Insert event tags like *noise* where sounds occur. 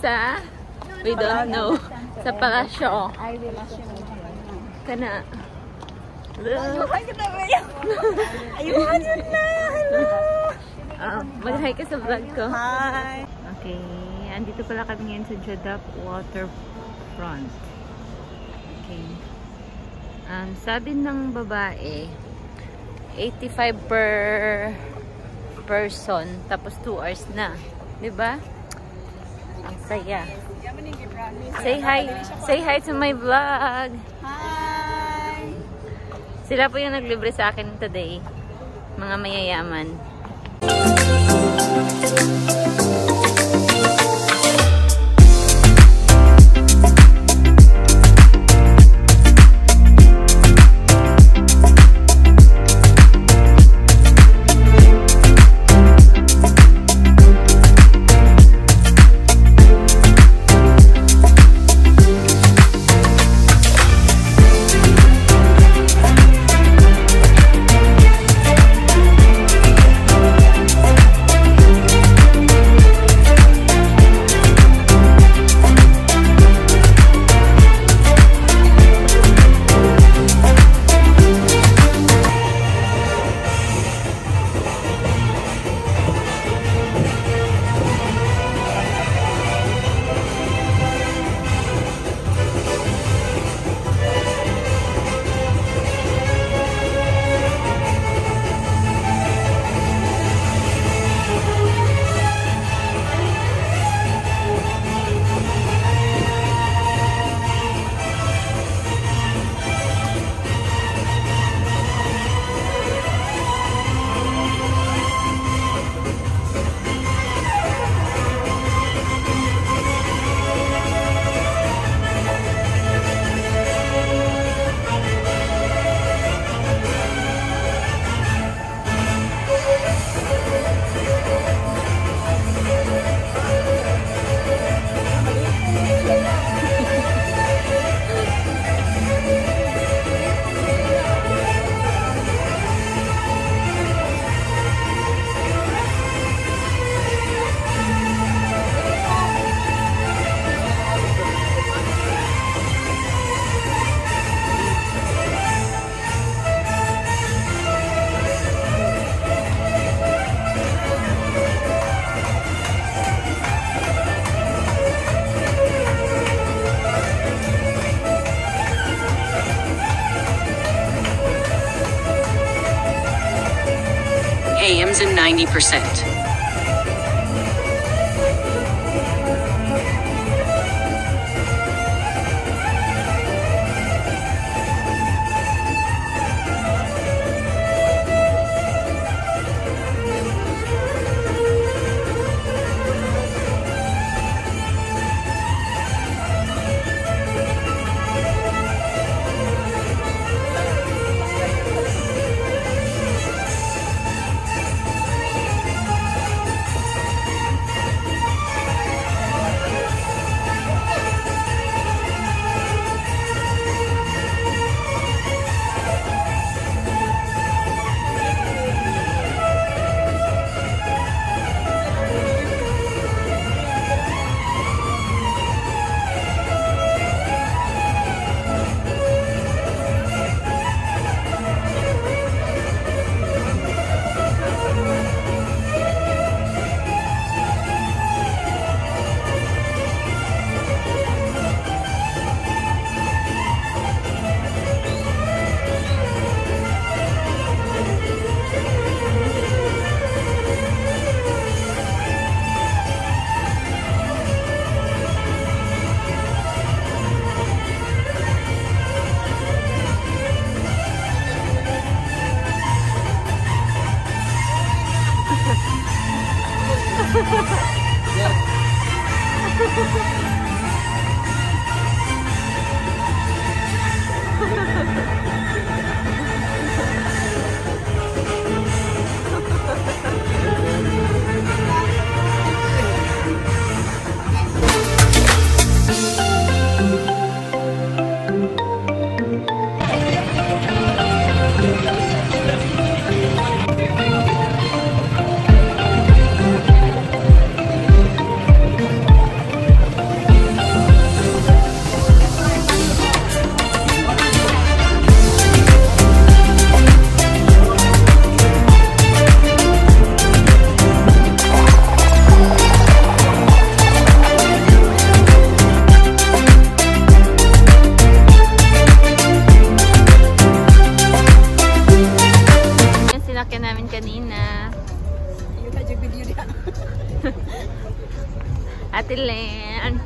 sa we don't know sa palasyo. Kana. Ayuhan ka na ba yun? Na! Hello! Ah, mag-hi ka sa vlog ko. Hi! Okay, andito pala kami ngayon sa Jadap Waterfront. Okay. Um, sabi ng babae, 85 per person, tapos 2 hours na. 'Di ba? Ang saya. Say hi. Say hi to my vlog. Hi! Sila po yung naglibre sa akin today. Mga mayayaman. runs in 90%. sinakyan namin kanina. Yun na, video niya. *laughs* Ate Len.